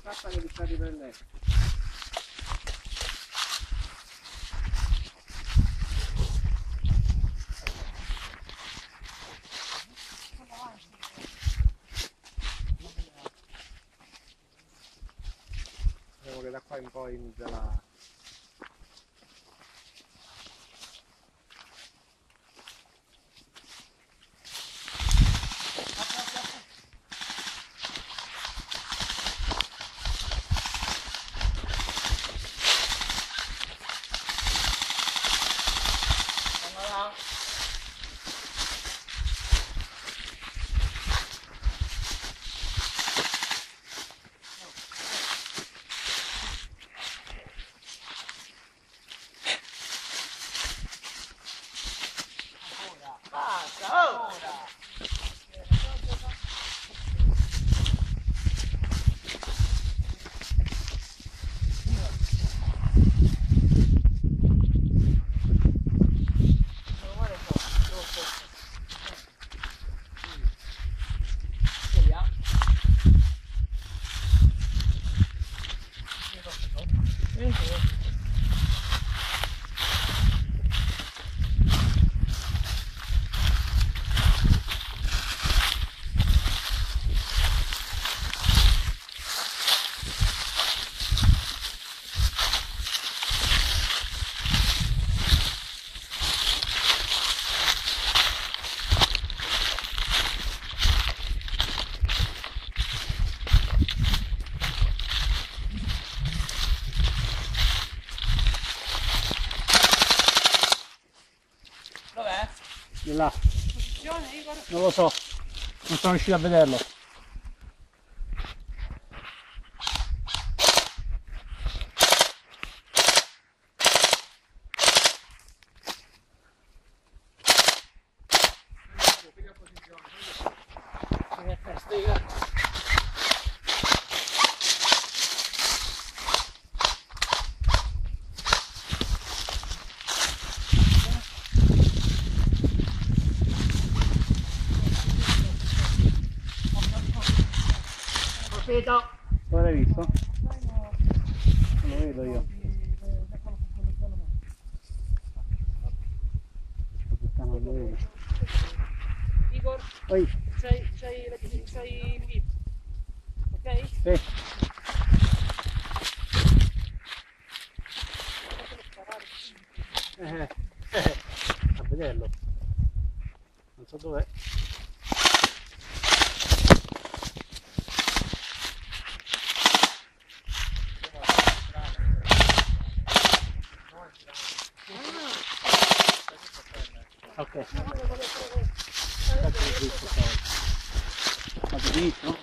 tappa che sta riprendendo. Vediamo che da qua in poi inizia la... Di là, non lo so, non sono riuscito a vederlo. Capito? Dove l'hai visto? Non lo vedo io. Non lo vedo. Igor, Poi, c'hai, c'hai, la- c'hai il VIP. Ok? sì, eh, eh, a vederlo. Non so dov'è. Ok. Che dritto. Vado dritto?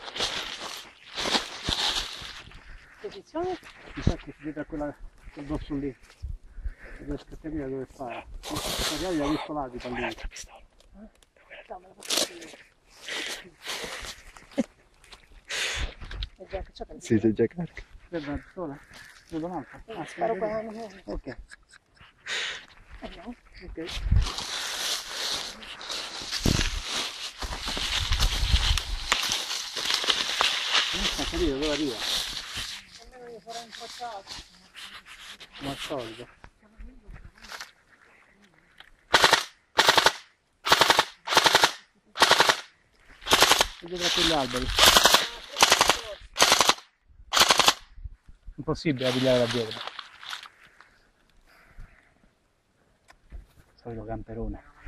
Posizione? Mi sa che dietro a quella, quel dosso lì. Non riesco a capire dove fare. Magari l'ho visto là di pallino. No, me la faccio vedere. E già che c'è per Sì, sei già carico. Vedo una pistola? Vedo un'altra? Ah, Sparo qua. Ok, Eh, no. ok. Non sta a capire dove arriva, come al solito. E dietro quegli alberi. Impossibile da pigliare da dietro. Solito camperone.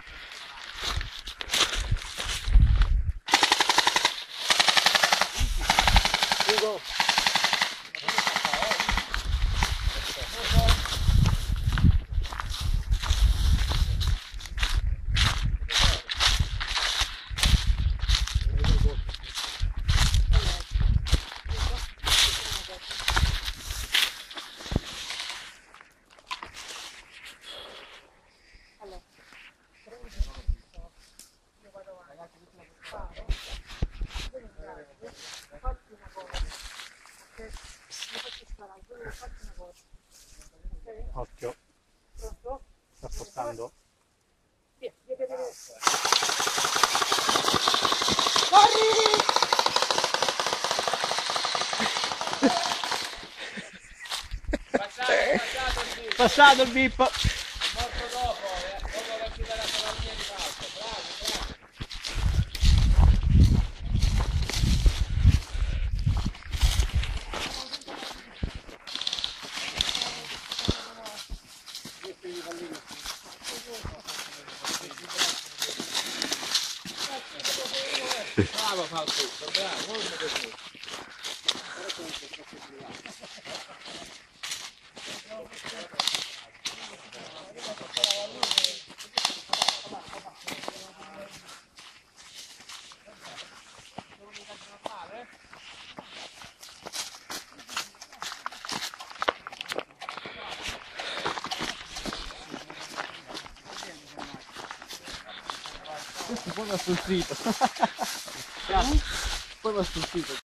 Occhio. Sta spostando. Via, via, via, via. Corri! passato, passato il bip. Passato il bip. Brawo, Paweł, brawo, wolno do. Põe umas trucitas. Põe umas trucitas.